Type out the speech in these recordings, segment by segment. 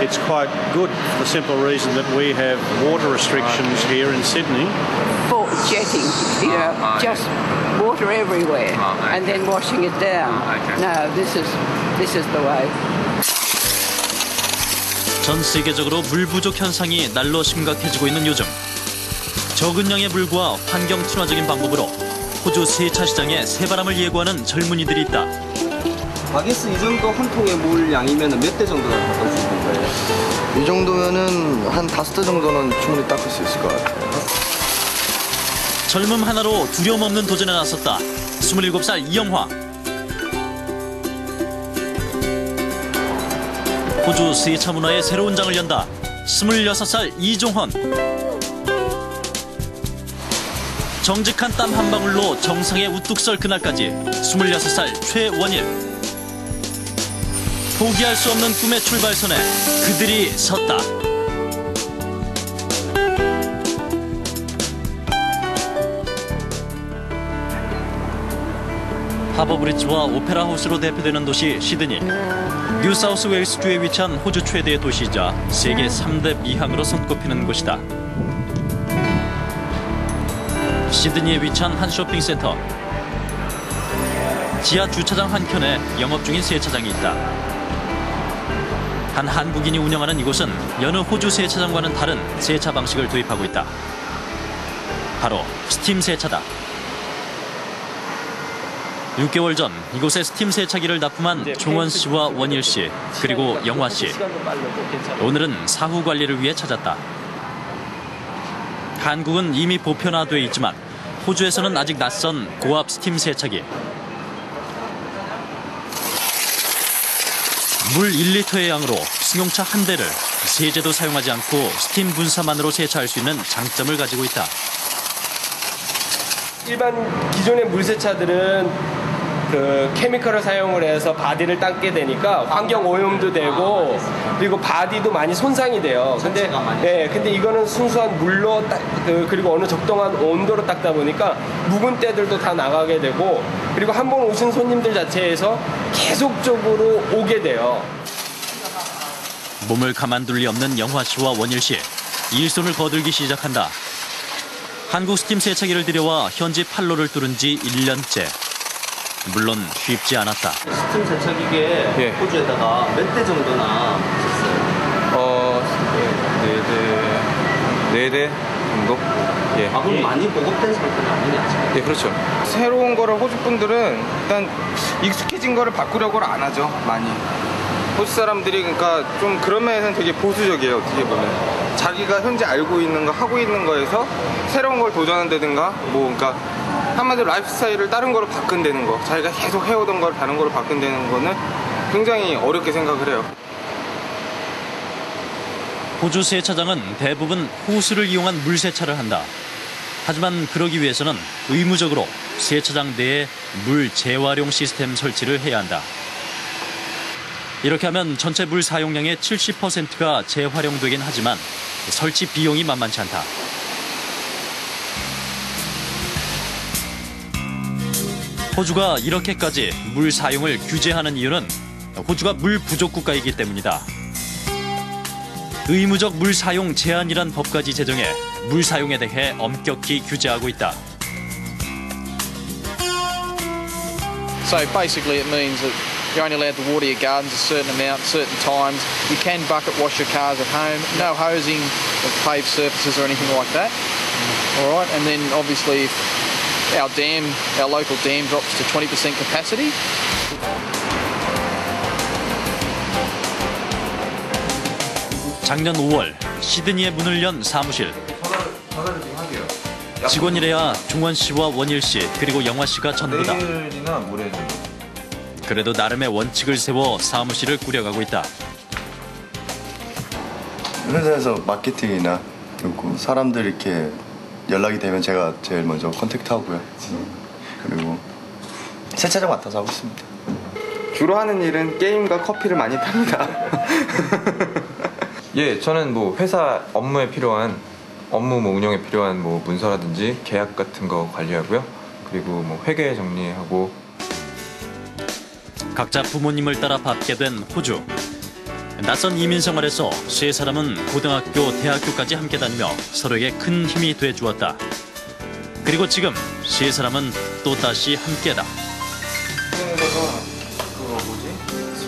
It's quite good for the simple reason that we have water restrictions here in Sydney. for jetting, you know, just water everywhere and then washing it down. No, this is this is the way. 전 세계적으로 물 부족 현상이 날로 심각해지고 있는 요즘 적은 양의 물과 환경 친화적인 방법으로 호주 세차 시장에 새바람을 예고하는 젊은이들이 있다. 바게스 이 정도 한 통의 물 양이면 몇 대 정도나 닦을 수 있는 거예요? 이 정도면은 한 다섯 대 정도는 충분히 닦을 수 있을 것 같아요. 젊음 하나로 두려움 없는 도전에 나섰다. 27살 이영화. 호주 세차 문화의 새로운 장을 연다. 26살 이종헌. 정직한 땀 한 방울로 정상에 우뚝 설 그날까지 26살 최원일. 포기할 수 없는 꿈의 출발선에 그들이 섰다. 하버브리지와 오페라 하우스로 대표되는 도시 시드니. 뉴사우스 웨일스주에 위치한 호주 최대의 도시이자 세계 3대 미항으로 손꼽히는 곳이다. 시드니에 위치한 한 쇼핑센터. 지하 주차장 한켠에 영업 중인 세차장이 있다. 한 한국인이 운영하는 이곳은 여느 호주 세차장과는 다른 세차 방식을 도입하고 있다. 바로 스팀 세차다. 6개월 전 이곳에 스팀 세차기를 납품한 종원 씨와 원일 씨 그리고 영화 씨 오늘은 사후 관리를 위해 찾았다. 한국은 이미 보편화돼 있지만 호주에서는 아직 낯선 고압 스팀 세차기. 물 1리터의 양으로 승용차 한 대를 세제도 사용하지 않고 스팀 분사만으로 세차할 수 있는 장점을 가지고 있다. 일반 기존의 물세차들은 그 chemical을 사용을 해서 body를 닦게 되니까 환경 오염도 되고 그리고 body도 많이 손상이 돼요. 근데 예, 근데 이거는 순수한 물로 딱, 그, 그리고 어느 적당한 온도로 닦다 보니까 묵은 때들도 다 나가게 되고 그리고 한 번 오신 손님들 자체에서 계속적으로 오게 돼요. 몸을 가만둘 리 없는 영화 씨와 원일 씨 일손을 거들기 시작한다. 한국 스팀 세차기를 들여와 현지 판로를 뚫은 지 1년째. 물론 쉽지 않았다. 스팀 세차기계 예. 호주에다가 몇 대 정도나 썼어요? 어, 네 대, 네 대 정도? 예. 아 그럼 많이 보급된 상태는 아니네 아직. 예, 그렇죠. 새로운 거를 호주 분들은 일단 익숙해진 거를 바꾸려고 안 하죠, 많이. 호주 사람들이 그러니까 좀 그런 면에서는 되게 보수적이에요, 어떻게 보면. 자기가 현재 알고 있는 거, 하고 있는 거에서 새로운 걸 도전한다든가, 뭐, 그러니까 한마디로 라이프 스타일을 다른 거로 바꾼다는 거, 자기가 계속 해오던 걸 다른 거로 바꾼다는 거는 굉장히 어렵게 생각을 해요. 호주 세차장은 대부분 호스를 이용한 물 세차를 한다. 하지만 그러기 위해서는 의무적으로 세차장 내에 물 재활용 시스템 설치를 해야 한다. 이렇게 하면 전체 물 사용량의 70%가 재활용되긴 하지만 설치 비용이 만만치 않다. 호주가 이렇게까지 물 사용을 규제하는 이유는 호주가 물 부족 국가이기 때문이다. 의무적 물 사용 제한이란 법까지 제정해 물 사용에 대해 엄격히 규제하고 있다. So basically, it means that you're only allowed to water your gardens a certain amount, certain times. You can bucket wash your cars at home. No hosing of paved surfaces or anything like that. All right, and then obviously, if our dam, our local dam, drops to 20% capacity, 작년 5월 시드니에 문을 연 사무실. 직원이래야 종원 씨와 원일 씨 그리고 영화 씨가 전부다. 그래도 나름의 원칙을 세워 사무실을 꾸려가고 있다. 회사에서 마케팅이나 그리고 사람들 이렇게 연락이 되면 제가 제일 먼저 contact 하고요. 그리고 세차장 맡아서 하고 있습니다. 주로 하는 일은 게임과 커피를 많이 팝니다. 예, 저는 뭐 회사 업무에 필요한 업무 뭐 운영에 필요한 뭐 문서라든지 계약 같은 거 관리하고요. 그리고 뭐 회계 정리하고 각자 부모님을 따라 받게 된 호주. 낯선 이민 생활에서 세 사람은 고등학교, 대학교까지 함께 다니며 서로에게 큰 힘이 돼 주었다. 그리고 지금 세 사람은 또다시 함께다.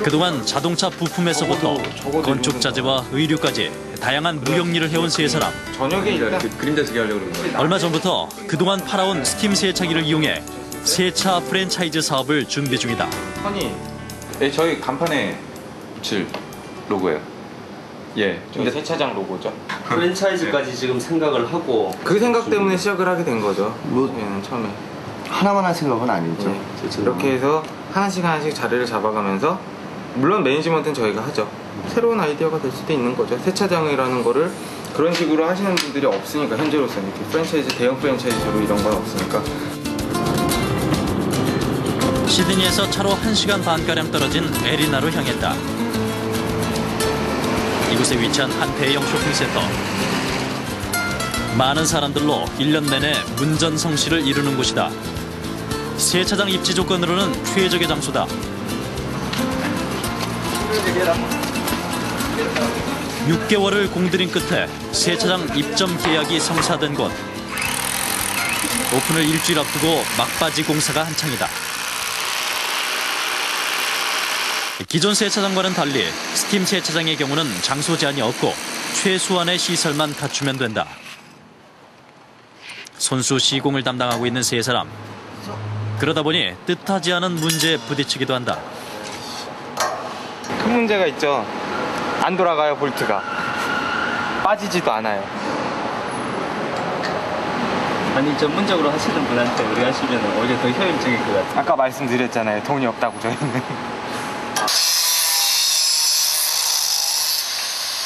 그동안 자동차 부품에서부터 건축 자재와 의류까지 다양한 무용일을 해온 세 사람. 저녁에 일단 그림자 쓰기 하려고 그러는 거예요. 얼마 전부터 그동안 팔아온 스팀 세차기를 이용해 세차 프랜차이즈 사업을 준비 중이다. 허니, 네, 저희 간판에 붙일 로고예요. 예. 저희 세차장 로고죠. 프랜차이즈까지 지금 생각을 하고 그 생각 때문에 시작을 하게 된 거죠. 뭐- 저희는 처음에. 하나만 할 생각은 아니죠. 네. 이렇게 해서 하나씩 하나씩 자리를 잡아가면서 물론 매니지먼트는 저희가 하죠. 새로운 아이디어가 될 수도 있는 거죠. 세차장이라는 거를 그런 식으로 하시는 분들이 없으니까 현재로서는 이렇게 프랜차이즈 대형 프랜차이즈로 이런 건 없으니까 시드니에서 차로 1시간 반가량 떨어진 에리나로 향했다. 이곳에 위치한 한 대형 쇼핑센터. 많은 사람들로 1년 내내 문전성시를 이루는 곳이다. 세차장 입지 조건으로는 최적의 장소다. 6개월을 공들인 끝에 세차장 입점 계약이 성사된 곳. 오픈을 일주일 앞두고 막바지 공사가 한창이다. 기존 세차장과는 달리 스팀 세차장의 경우는 장소 제한이 없고 최소한의 시설만 갖추면 된다. 손수 시공을 담당하고 있는 세 사람. 그러다 보니 뜻하지 않은 문제에 부딪히기도 한다. 큰 문제가 있죠. 안 돌아가요 볼트가 빠지지도 않아요. 아니 전문적으로 하시는 분한테 의뢰하시면 오히려 더 효율적일 것 같아요. 아까 말씀드렸잖아요. 돈이 없다고 저희는.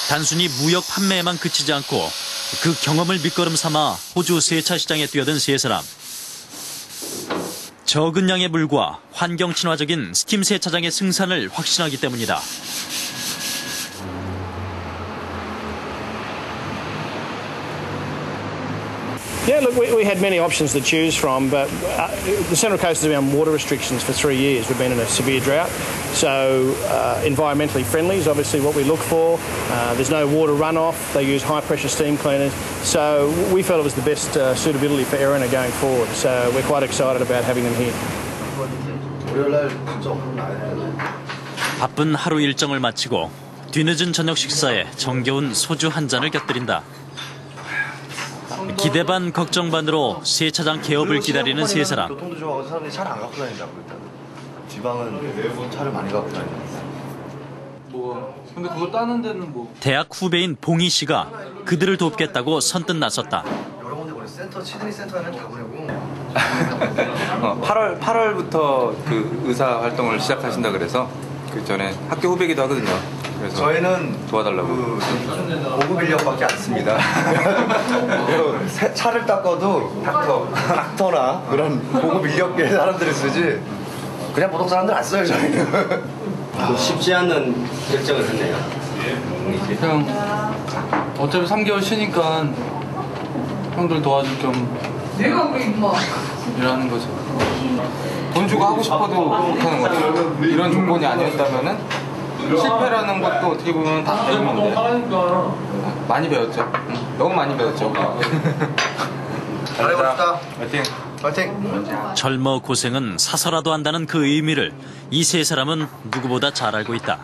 단순히 무역 판매에만 그치지 않고 그 경험을 밑거름 삼아 호주 세차 시장에 뛰어든 세 사람. 적은 양의 물과 환경 친화적인 스팀 세차장의 승산을 확신하기 때문이다. Yeah, look, we, we had many options to choose from, but uh, the Central Coast has been on water restrictions for three years. We've been in a severe drought, so uh, environmentally friendly is obviously what we look for. Uh, there's no water runoff. They use high pressure steam cleaners, so we felt it was the best uh, suitability for Erina going forward. So we're quite excited about having them here. 바쁜 하루 일정을 마치고 뒤늦은 저녁 식사에 정겨운 소주 한 잔을 곁들인다. 기대 반 걱정 반으로 세차장 개업을 기다리는 세 사람. 교통도 좋아하고 사람들이 차를 안 갖고 다닌다고 일단. 지방은 차를 많이 갖고 다녀. 뭐 근데 그거 따는 데는 뭐 대학 후배인 봉희 씨가 그들을 돕겠다고 선뜻 나섰다. 여러 군데 보내 센터 시드니 센터는 다 보내고. 어, 8월 8월부터 그 의사 활동을 시작하신다 그래서 그 전에 학교 후배기도 하거든요. 그래서 저희는 도와달라고. 그 보급 인력밖에 안 씁니다. 그 새- 차를 닦아도 닥터, 닥터나 그런 보급 인력계 사람들이 쓰지. 그냥 보통 사람들 안 써요 저희는. 뭐 쉽지 않은 결정을 했네요. 그냥 어차피 3개월 쉬니까 형들 도와줄 겸 일하는 거죠. 돈 주고 하고 싶어도 못하는 거죠. 이런 조건이 아니었다면은 실패라는 것도 어떻게 보면 다 배우는데 많이 배웠죠. 응, 너무 많이 배웠죠. 잘해봅시다. 화이팅. 파이팅. 젊어 고생은 사서라도 한다는 그 의미를 이 세 사람은 누구보다 잘 알고 있다.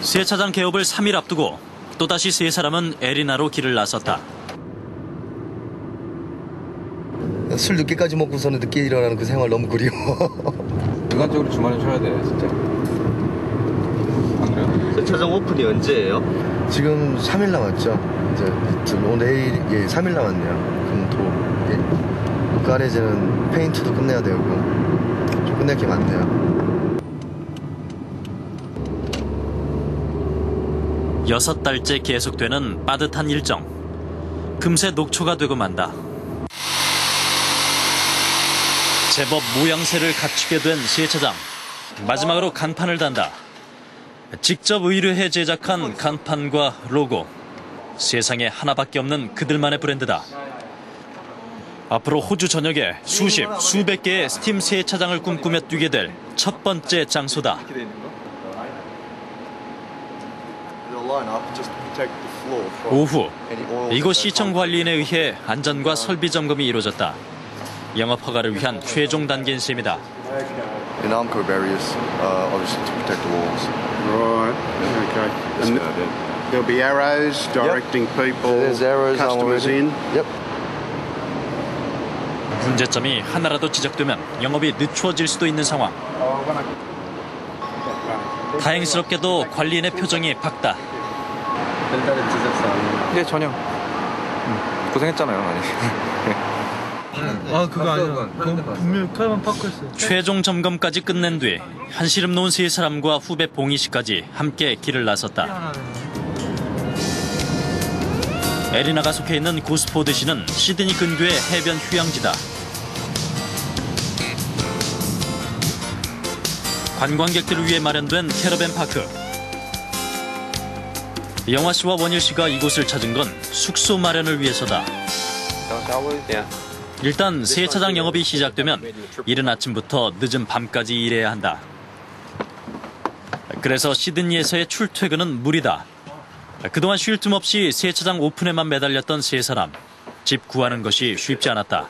세차장 개업을 3일 앞두고 또다시 세 사람은 에리나로 길을 나섰다. 술 늦게까지 먹고서는 늦게 일어나는 그 생활 너무 그리워. 인간적으로 주말에 쉬어야 돼 진짜. 안 그래요? 세차장 오픈이 언제예요? 지금 3일 남았죠. 이제 오늘 내일 예, 3일 남았네요. 그럼 또 예. 가레즈는 페인트도 끝내야 되고 좀 끝낼 게 많네요. 여섯 달째 계속되는 빠듯한 일정. 금세 녹초가 되고 만다. 제법 모양새를 갖추게 된 세차장. 마지막으로 간판을 단다. 직접 의뢰해 제작한 간판과 로고. 세상에 하나밖에 없는 그들만의 브랜드다. 앞으로 호주 전역에 수십, 수백 개의 스팀 세차장을 꿈꾸며 뛰게 될 첫 번째 장소다. 오후 이곳 시청 관리인에 의해 안전과 설비 점검이 이루어졌다. 영업 허가를 위한 최종 단계인 셈이다. In Armco barriers, uh, obviously to protect the walls. Right. Okay. That's And about it. there'll be arrows directing people, There's arrows customers in. Yep. 문제점이 하나라도 지적되면 영업이 늦추어질 수도 있는 상황. 다행스럽게도 관리인의 표정이 밝다. 별다른 지적사항. 네 전혀. 고생했잖아요 많이. 아 그거 아니야. 그건 분명히 카라반 파크였어요. 최종 점검까지 끝낸 뒤 한시름 놓은 세 사람과 후배 봉희 씨까지 함께 길을 나섰다. 에리나가 속해 있는 고스포드시는 시드니 근교의 해변 휴양지다. 관광객들을 위해 마련된 캐러밴 파크. 영화 씨와 원일 씨가 이곳을 찾은 건 숙소 마련을 위해서다. 일단 세차장 영업이 시작되면 이른 아침부터 늦은 밤까지 일해야 한다. 그래서 시드니에서의 출퇴근은 무리다. 그동안 쉴 틈 없이 세차장 오픈에만 매달렸던 세 사람. 집 구하는 것이 쉽지 않았다.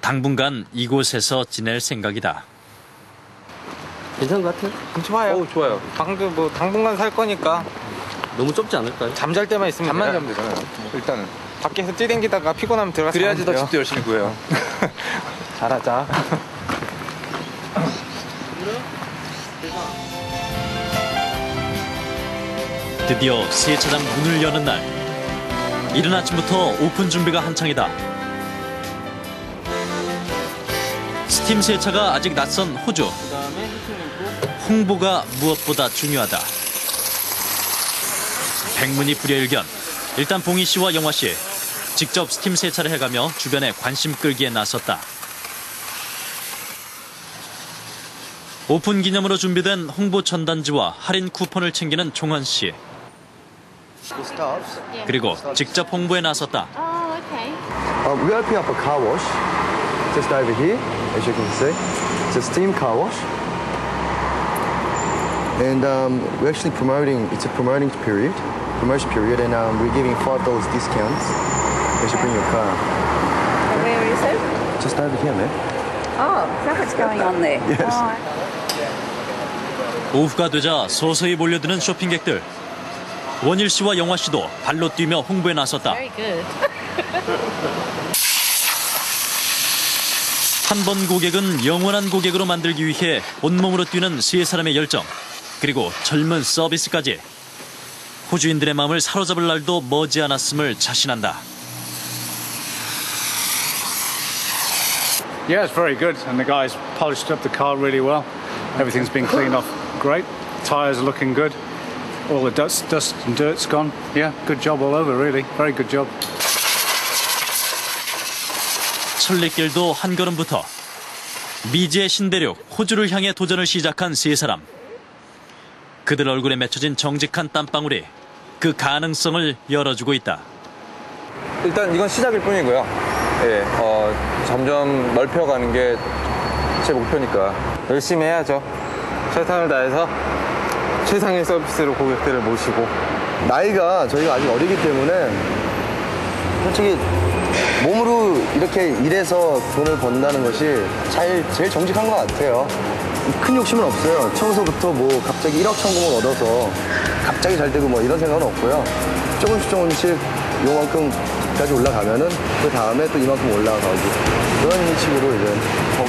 당분간 이곳에서 지낼 생각이다. 괜찮은 것 같아요? 좋아요. 오, 좋아요. 방금 뭐 당분간 살 거니까 너무 좁지 않을까요? 잠잘 때만 있으면 잠만. 자면 되잖아요. 일단은. 밖에서 뛰댕기다가 피곤하면 들어가서 그래야지 더. 집도 열심히 구해요. 잘하자. 드디어 세차장 문을 여는 날. 이른 아침부터 오픈 준비가 한창이다. 스팀 세차가 아직 낯선 호주. 홍보가 무엇보다 중요하다. 백문이 불여일견. 일단 봉희 씨와 영화 씨 직접 스팀 세차를 해가며 주변에 관심 끌기에 나섰다. 오픈 기념으로 준비된 홍보 전단지와 할인 쿠폰을 챙기는 종환 씨. 그리고 직접 홍보에 나섰다. Oh, okay. Uh, we're opening up a car wash just over here, as you can see. It's a steam car wash. And um, we're actually promoting, it's a promoting period, promotion period, and um, we're giving $5 discounts as you bring your car. And where is it? Just over here, man. Oh, is that what's going on there? Yes. Oh, 오후가 되자 서서히 몰려드는 쇼핑객들. 원일 씨와 영화 씨도 발로 뛰며 홍보에 나섰다. Very good. 한 번 고객은 영원한 고객으로 만들기 위해 온몸으로 뛰는 세 사람의 열정. 그리고 젊은 서비스까지. 호주인들의 마음을 사로잡을 날도 머지않았음을 자신한다. Yeah, it's very good, and the guys polished up the car really well. Everything's been cleaned off great. Tires are looking good. All the dust, dust and dirt's gone. Yeah, good job all over, really. Very good job. 천리길도 한 걸음부터 미지의 신대륙 호주를 향해 도전을 시작한 세 사람. 그들 얼굴에 맺혀진 정직한 땀방울이 그 가능성을 열어주고 있다. 일단 이건 시작일 뿐이고요. 예, 어, 점점 넓혀가는 게 제 목표니까 열심히 해야죠. 최선을 다해서 최상의 서비스로 고객들을 모시고 나이가 저희가 아직 어리기 때문에 솔직히 몸으로 이렇게 일해서 돈을 번다는 것이 제일, 제일 정직한 것 같아요. 큰 욕심은 없어요. 처음서부터 뭐 갑자기 1억 천금을 얻어서 갑자기 잘 되고 뭐 이런 생각은 없고요. 조금씩 조금씩 요만큼까지 올라가면은 그 다음에 또 이만큼 올라가고 그런 식으로 이제 더욱